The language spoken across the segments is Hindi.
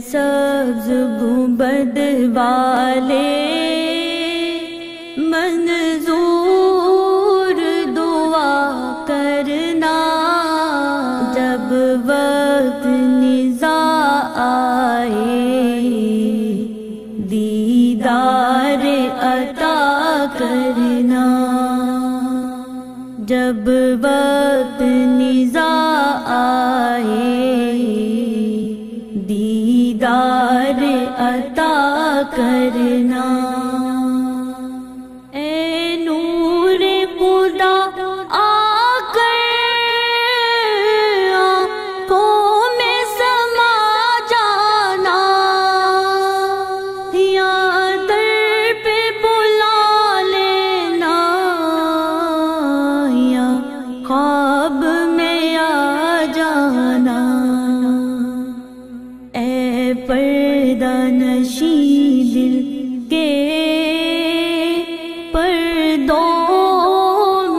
सब्ज गुबद वाले मंजूर दुआ करना। जब वक्त निजा आए, दीदार अता करना। जब वक्त निजा आए करना। पर्दा दिल के पर्दों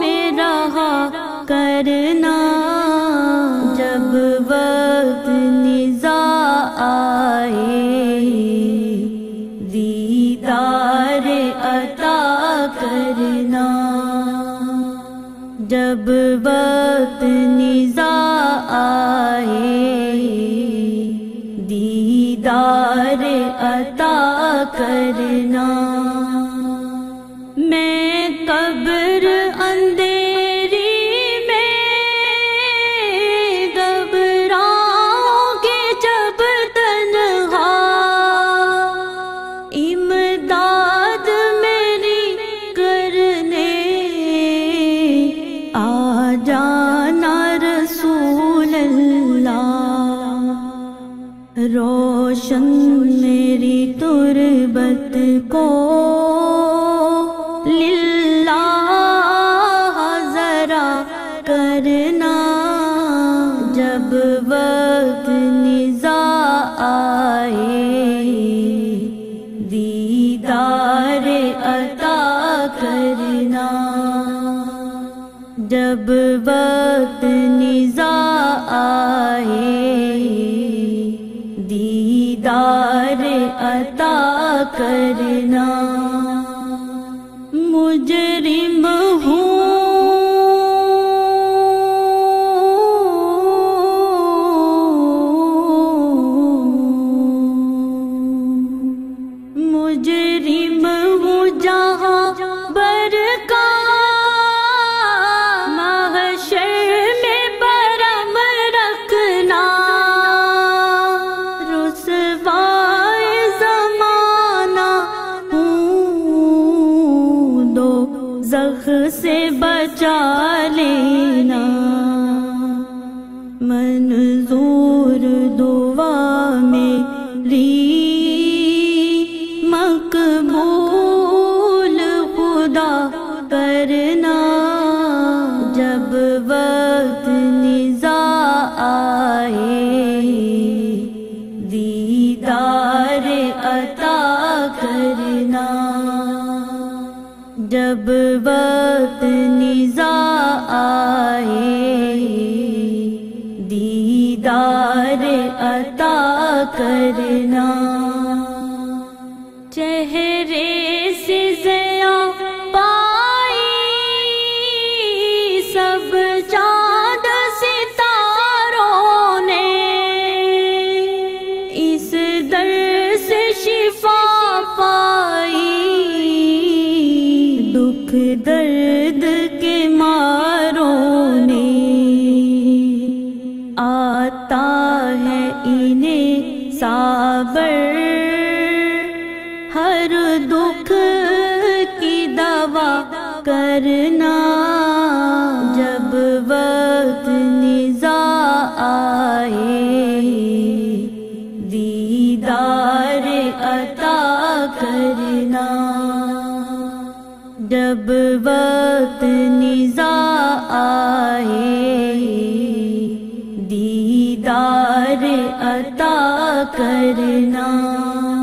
में रहा करना। जब वक्त आए, दीदार अता करना। जब वक्त दीदार अता करना। रोशन मेरी तुरबत को लिल्लाह जरा करना। जब वक्त निजा आए, दीदार अता करना। जब वक्त निजा आए दीदार अता करना। मंजूर दुआ मेरी मकबूल खुदा करना, जब वक्त निजा आए। दीदार अता करना, जब वक्त करना चेहरे से जया पाई, सब चाँद सितारों ने। इस दर से शिफा पाई, दुख दर्द साबर, हर दुख की दवा करना। जब वक्त निजा आए, दीदार अता करना। जब वक्त निजा आए, दीदार अता करना।